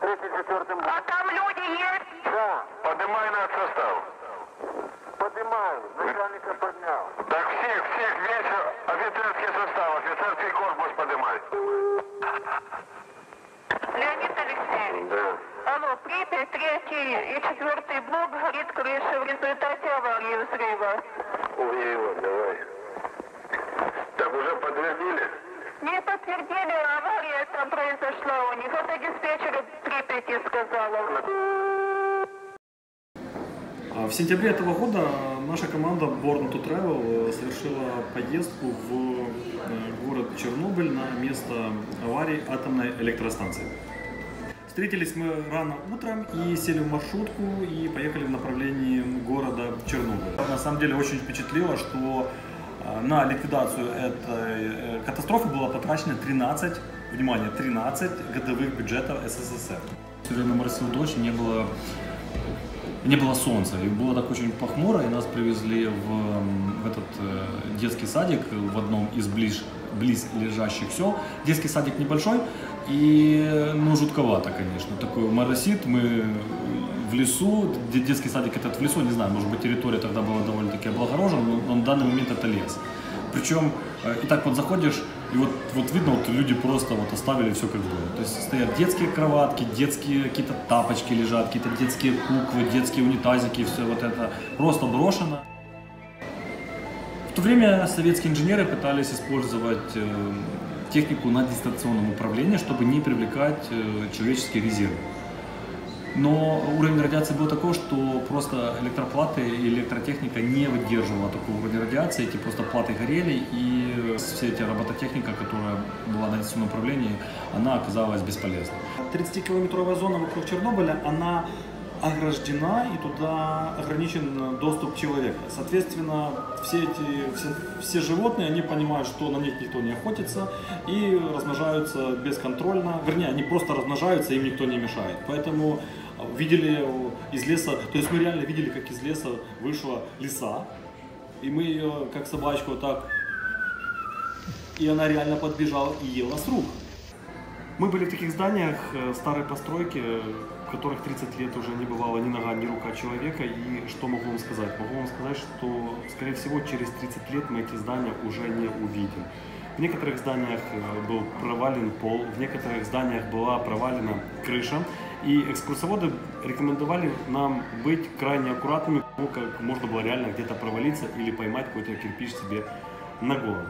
третий, четвертый, между третьим и четвертым. А там люди есть? Да, Поднимай на состав. поднимаю, начальника поднял. Так всех, всех, весь офицерский состав, офицерский корпус поднимай. Леонид Алексеевич. Да. Алло, Припять, третий и четвертый блок горит крыша в результате аварии взрыва. Ой, ой, давай. Так уже подтвердили? Не подтвердили, авария там произошла у них. Это диспетчер Припяти сказала. А В сентябре этого года наша команда Born to Travel э, совершила поездку в э, город Чернобыль на место аварии атомной электростанции. Встретились мы рано утром и сели в маршрутку и поехали в направлении города Чернобыль. На самом деле очень впечатлило, что на ликвидацию этой э, катастрофы было потрачено 13, внимание, 13 годовых бюджетов СССР. Время моросил дождь, не было не было солнца, и было так очень похмуро, и нас привезли в, в этот э, детский садик в одном из ближ, близ лежащих сел. Детский садик небольшой, и, ну, жутковато, конечно. Такой моросит, мы в лесу, де- детский садик этот в лесу, не знаю, может быть, территория тогда была довольно-таки облагорожена, но, но на данный момент это лес. Причем, э, и так вот заходишь, и вот, вот видно, вот люди просто вот оставили все как было. То есть стоят детские кроватки, детские какие-то тапочки лежат, какие-то детские куклы, детские унитазики, все вот это просто брошено. В то время советские инженеры пытались использовать э, технику на дистанционном управлении, чтобы не привлекать э, человеческие резервы. Но уровень радиации был такой, что просто электроплаты и электротехника не выдерживала такого уровня радиации, эти просто платы горели, и вся эта робототехника, которая была на дистанционном управлении, она оказалась бесполезной. 30-километровая зона вокруг Чернобыля, она ограждена и туда ограничен доступ человека. Соответственно, все эти все, все животные, они понимают, что на них никто не охотится и размножаются бесконтрольно. Вернее, они просто размножаются, им никто не мешает. Поэтому видели из леса, то есть мы реально видели, как из леса вышла лиса, и мы ее как собачку так, и она реально подбежала и ела с рук. Мы были в таких зданиях э, старой постройки, в которых 30 лет уже не бывало ни нога, ни рука человека. И что могу вам сказать? Могу вам сказать, что, скорее всего, через 30 лет мы эти здания уже не увидим. В некоторых зданиях э, был провален пол, в некоторых зданиях была провалена крыша. И экскурсоводы рекомендовали нам быть крайне аккуратными, как можно было реально где-то провалиться или поймать какой-то кирпич себе на голову.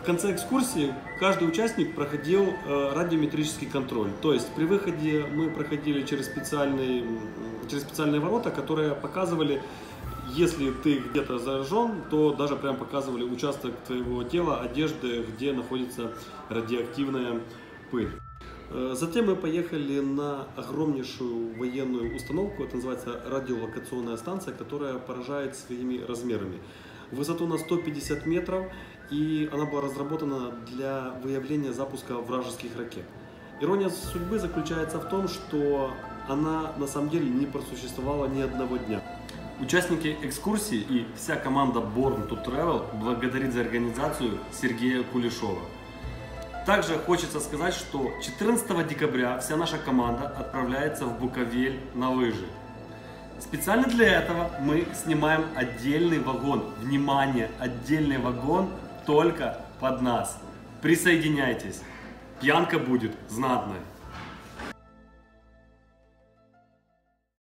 В конце экскурсии каждый участник проходил э, радиометрический контроль. То есть при выходе мы проходили через специальные, через специальные ворота, которые показывали, если ты где-то заражен, то даже прям показывали участок твоего тела, одежды, где находится радиоактивная пыль. Э, Затем мы поехали на огромнейшую военную установку, это называется радиолокационная станция, которая поражает своими размерами. Высоту на 150 метров, и она была разработана для выявления запуска вражеских ракет. Ирония судьбы заключается в том, что она на самом деле не просуществовала ни одного дня. Участники экскурсии и вся команда Born to Travel благодарит за организацию Сергея Кулешова. Также хочется сказать, что 14 декабря вся наша команда отправляется в Буковель на лыжи. Специально для этого мы снимаем отдельный вагон. Внимание, отдельный вагон только под нас. Присоединяйтесь. Пьянка будет знатная.